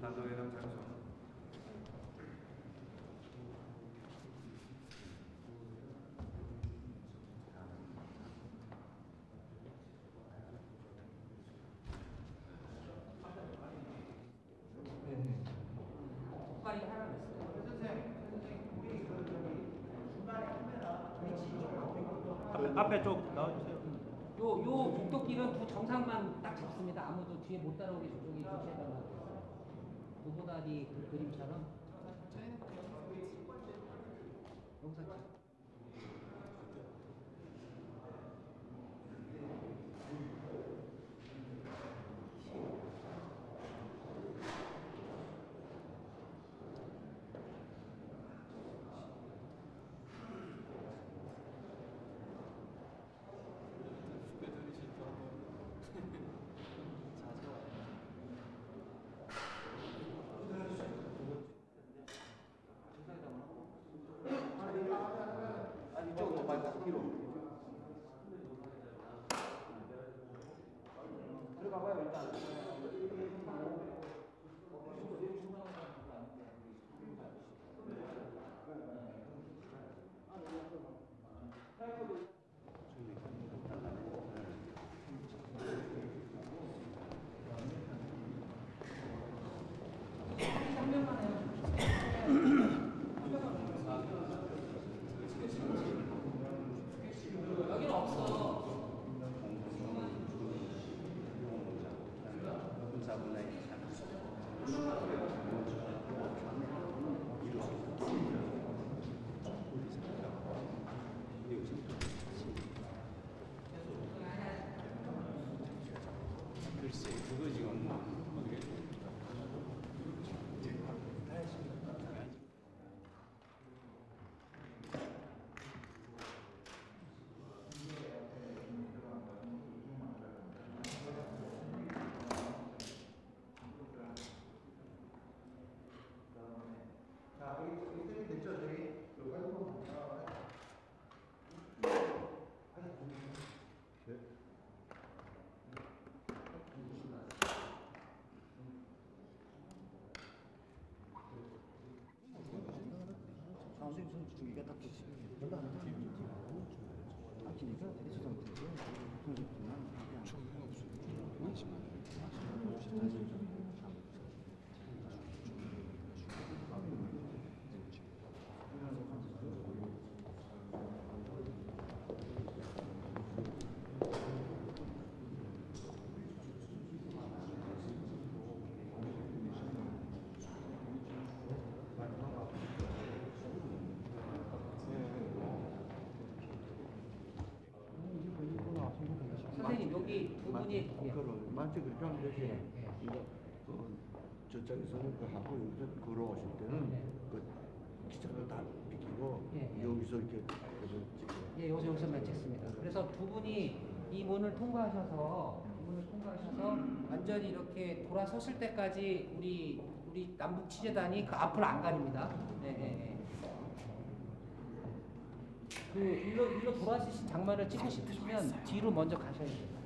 나도회담 장소 빨리 앞에, 쪽 나와주세요. 요, 요 복도길은 두 정상만 딱 잡습니다. 아무도 뒤에 못 따라오게 저쪽이 조치해달라고. 했어요. 도보다리 그 그림처럼. 여기서 찍- 아니 이쪽으로 많이 딱 뒤로 들어가봐요 일단 여기는 없어. 글쎄 그거 지금 뭐 자 여기 여기 됐죠 저희 그 활동 선생님 손 주기가 딱 좋지. 별로 안 하지. 아키니까 대체 상태고 선생님은 그냥 선생 여기 두 분이. 예. 그거를 만지 그렇게 하면 되지. 예, 예. 이거 그 저쪽에서는 그 하고 여기서 걸어오실 때는 예. 그 기차를 다 비키고 예, 예. 여기서 이렇게 그래서 찍고. 예, 여기서 여기서만 찍습니다. 그래서 두 분이 이 문을 통과하셔서 이 문을 통과하셔서 완전히 이렇게 돌아섰을 때까지 우리 우리 남북 취재단이 그 앞을 안 가립니다. 네, 네, 네. 그 일로 일로 돌아서신 장면을 찍고 싶으시면 뒤로 먼저 가셔야 돼요. 예, 예.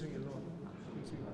승일로 승일.